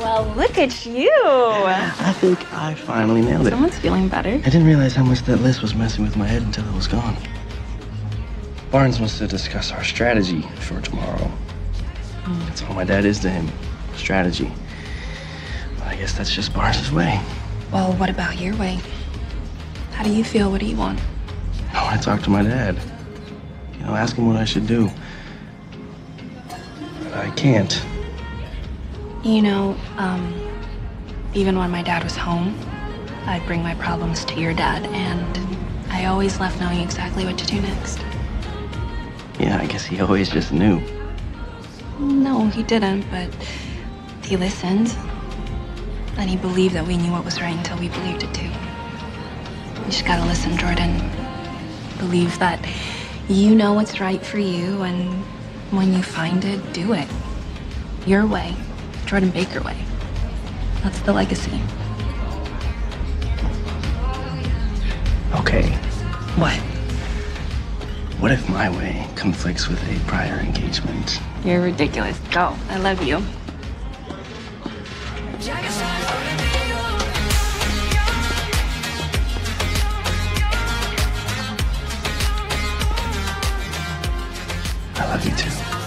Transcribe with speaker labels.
Speaker 1: Well, look at you.
Speaker 2: I think I finally nailed it.
Speaker 1: Someone's feeling better.
Speaker 2: I didn't realize how much that list was messing with my head until it was gone. Barnes wants to discuss our strategy for tomorrow. Hmm. That's all my dad is to him strategy. But I guess that's just Barnes' way.
Speaker 1: Well, what about your way? How do you feel? What do you want?
Speaker 2: I want to talk to my dad. You know, ask him what I should do. But I can't.
Speaker 1: You know, um, even when my dad was home, I'd bring my problems to your dad, and I always left knowing exactly what to do next.
Speaker 2: Yeah, I guess he always just knew.
Speaker 1: No, he didn't, but he listened. And he believed that we knew what was right until we believed it too. You just gotta listen, Jordan. Believe that you know what's right for you, and when you find it, do it. Your way. Jordan Baker way. That's the legacy.
Speaker 2: Okay.
Speaker 1: What?
Speaker 2: What if my way conflicts with a prior engagement?
Speaker 1: You're ridiculous. Go. I love you.
Speaker 2: I love you too.